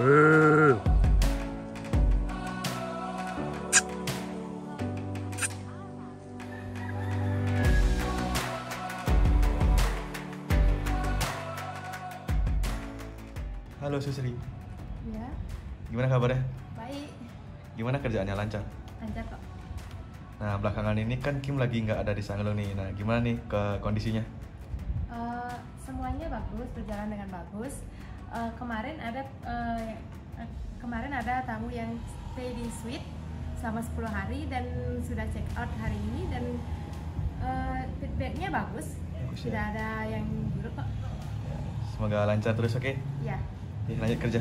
Eh. Halo Susri, Ya, gimana kabarnya? baik. Gimana kerjaannya lancar? Lancar kok. Nah belakangan ini kan Kim lagi nggak ada di Sanggelo nih. Nah gimana nih ke kondisinya? Eh, semuanya bagus, berjalan dengan bagus. Eh, kemarin ada eh, kemarin ada tamu yang stay di suite selama 10 hari dan sudah check out hari ini dan eh, feedbacknya bagus. Bagus ya. Tidak ada yang buruk kok. Semoga lancar terus, oke? Ya. Nih, lanjut kerja.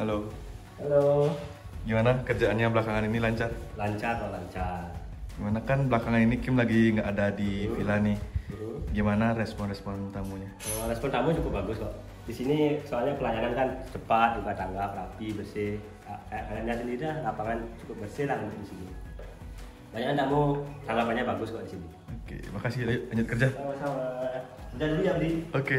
Halo, Halo, gimana kerjaannya belakangan ini lancar? lancar kok lancar. Gimana kan belakangan ini Kim lagi nggak ada di villa nih. Hmm. Gimana respon-respon tamunya? Oh, respon tamu cukup bagus kok. Di sini soalnya pelayanan kan cepat, juga tanggap, rapi, bersih. Kayaknya sendiri dah, lapangan cukup bersih lah untuk di sini. Banyak tamu tanggapannya bagus kok di sini. Oke, makasih. Lanjut, lanjut kerja. Sama-sama. Udah dulu ya, Bdi. Oke.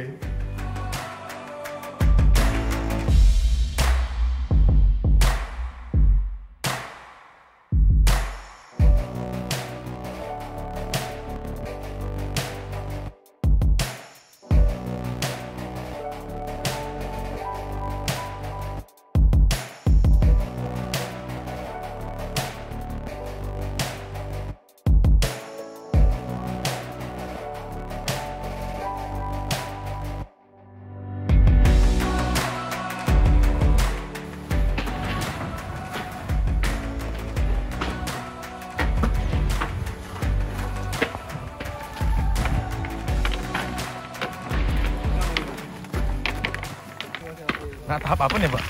Nah, tahap apa nih, Pak?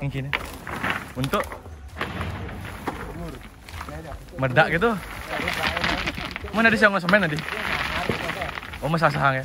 Yang kini. Untuk medak gitu. Mana ada siang semen tadi? Oh, masak sahang ya.